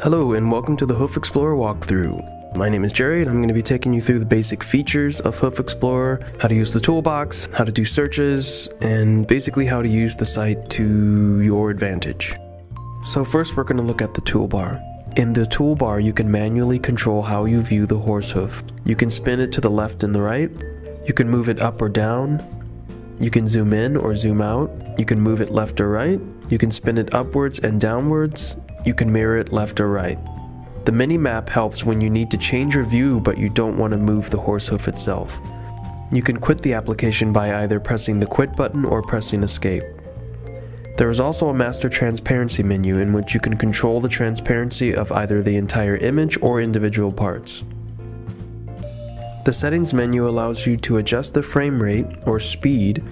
Hello and welcome to the Hoof Explorer walkthrough. My name is Jerry and I'm going to be taking you through the basic features of Hoof Explorer, how to use the toolbox, how to do searches, and basically how to use the site to your advantage. So first we're going to look at the toolbar. In the toolbar you can manually control how you view the horse hoof. You can spin it to the left and the right, you can move it up or down, you can zoom in or zoom out, you can move it left or right, you can spin it upwards and downwards, you can mirror it left or right. The mini map helps when you need to change your view but you don't want to move the horse hoof itself. You can quit the application by either pressing the quit button or pressing escape. There is also a master transparency menu in which you can control the transparency of either the entire image or individual parts. The settings menu allows you to adjust the frame rate or speed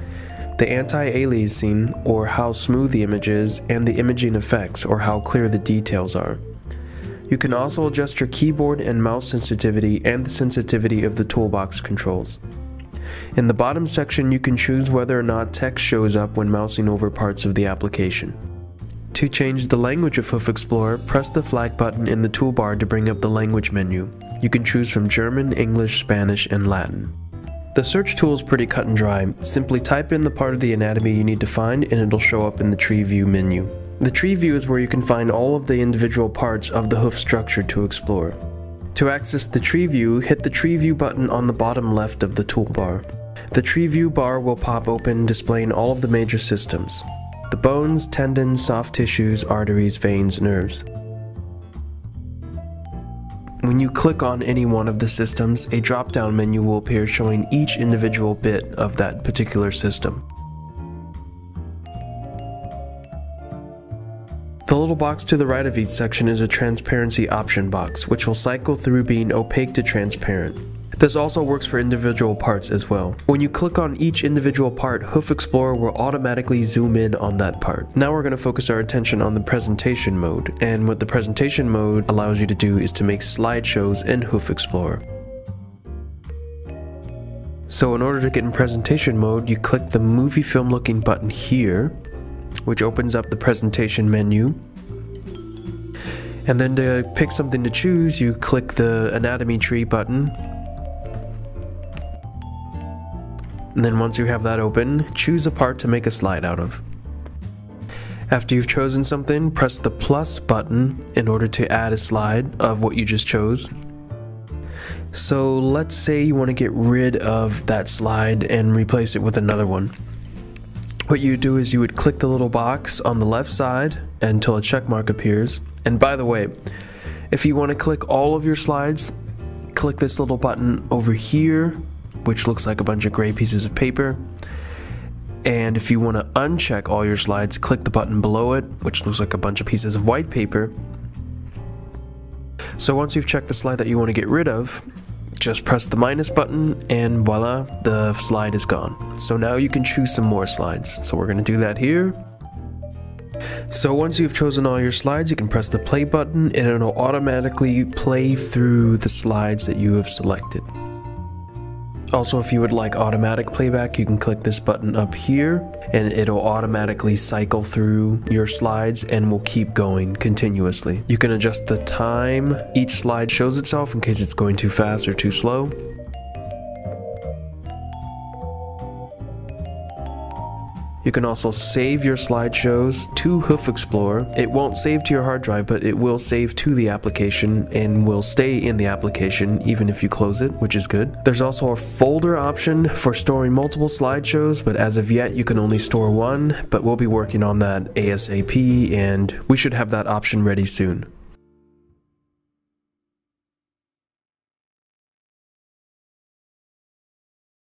the anti-aliasing or how smooth the image is, and the imaging effects or how clear the details are. You can also adjust your keyboard and mouse sensitivity and the sensitivity of the toolbox controls. In the bottom section you can choose whether or not text shows up when mousing over parts of the application. To change the language of Hoof Explorer, press the flag button in the toolbar to bring up the language menu. You can choose from German, English, Spanish, and Latin. The search tool is pretty cut and dry. Simply type in the part of the anatomy you need to find and it'll show up in the tree view menu. The tree view is where you can find all of the individual parts of the hoof structure to explore. To access the tree view, hit the tree view button on the bottom left of the toolbar. The tree view bar will pop open displaying all of the major systems. The bones, tendons, soft tissues, arteries, veins, nerves. When you click on any one of the systems, a drop down menu will appear showing each individual bit of that particular system. The little box to the right of each section is a transparency option box, which will cycle through being opaque to transparent. This also works for individual parts as well. When you click on each individual part, Hoof Explorer will automatically zoom in on that part. Now we're going to focus our attention on the presentation mode, and what the presentation mode allows you to do is to make slideshows in Hoof Explorer. So in order to get in presentation mode, you click the movie film looking button here, which opens up the presentation menu. And then to pick something to choose, you click the anatomy tree button, And then once you have that open, choose a part to make a slide out of. After you've chosen something, press the plus button in order to add a slide of what you just chose. So let's say you want to get rid of that slide and replace it with another one. What you do is you would click the little box on the left side until a check mark appears. And by the way, if you want to click all of your slides, click this little button over here which looks like a bunch of gray pieces of paper. And if you want to uncheck all your slides, click the button below it, which looks like a bunch of pieces of white paper. So once you've checked the slide that you want to get rid of, just press the minus button and voila, the slide is gone. So now you can choose some more slides. So we're going to do that here. So once you've chosen all your slides, you can press the play button and it'll automatically play through the slides that you have selected. Also, if you would like automatic playback, you can click this button up here and it'll automatically cycle through your slides and will keep going continuously. You can adjust the time each slide shows itself in case it's going too fast or too slow. You can also save your slideshows to Hoof Explorer. It won't save to your hard drive, but it will save to the application and will stay in the application even if you close it, which is good. There's also a folder option for storing multiple slideshows, but as of yet you can only store one, but we'll be working on that ASAP and we should have that option ready soon.